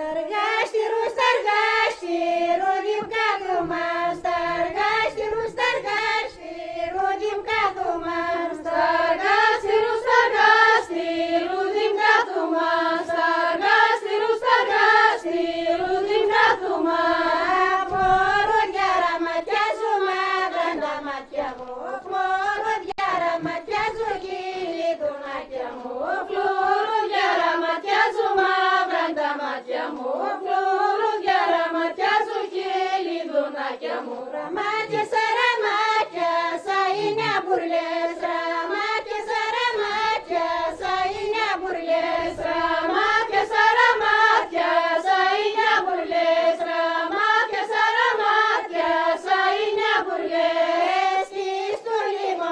Again. Μάτια μου. Ραμάτια σα ραμάτια, σα είναι μπουρλές, ραμάτια σα ραμάτια, σα είναι μπουρλές, ραμάτια σα ραμάτια, σα είναι μπουρλές, ραμάτια σα ραμάτια, σα είναι μπουρλές. Στη στολή μου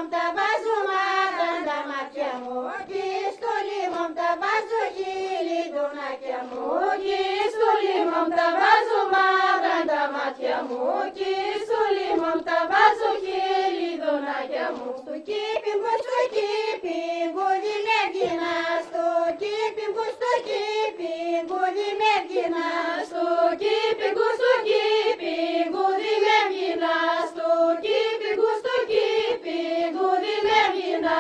κήπι μου, στο κήπι μου, δημεύγινα, στο κήπι μου, στο κήπι μου, δημεύγινα, στο κήπι μου, στο κήπι μου, δημεύγινα, στο κήπι μου, στο κήπι μου, δημεύγινα.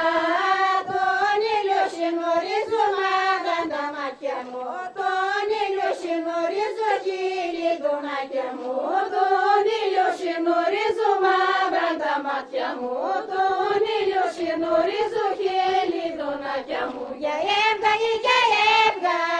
Τον ήλιο συνορίζω μάγαν τα μάτια μου, τον ήλιο συνορίζω χείλη δονάκια μου, τον ήλιο συνορίζω μάγαν τα μάτια μου,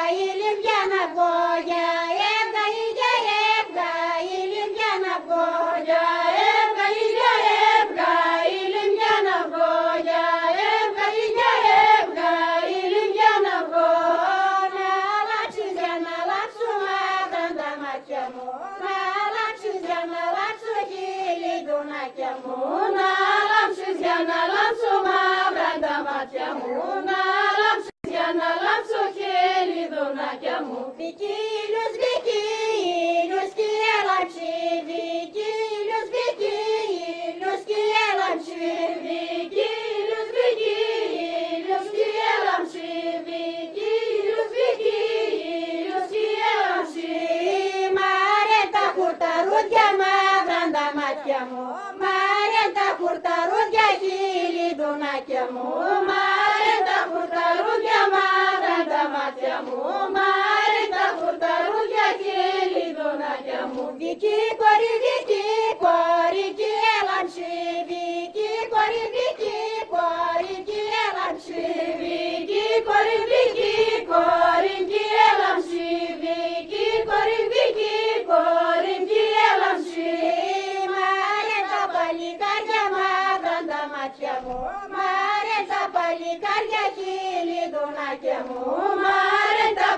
έβγα η λιμπιά να βγω, για έβγα ή για έβγα η λιμπιά να βγω, για έβγα ή για έβγα η λιμπιά να βγω, για έβγα ή για έβγα η λιμπιά να βγω. Να αλλάξεις για μου. Βικίλιος, βικίλιος και έλαμψη, βικίλιος, βικίλιος και έλαμψη, βικίλιος, βικίλιος και έλαμψη, βικίλιος, βικίλιος και έλαμψη. Μάρε τα κουρταρούδια μαύρα τα μάτια μου, μάρε τα κουρταρούδια χείλη δουνάκια μου, μάρε τα κουρταρούδια μαύρα τα μάτια δουνάκια μου. Βική κορή, βική κορή και έλαμψη, βική κορή, βική κορή και έλαμψη, βική κορή, βική κορή και έλαμψη, βική κορή, βική κορή και έλαμψη. Μάρε τα παλικάρια μαύρα τα μάτια μου, μάρε τα παλικάρια χείλη δουνάκια μου, μάρε τα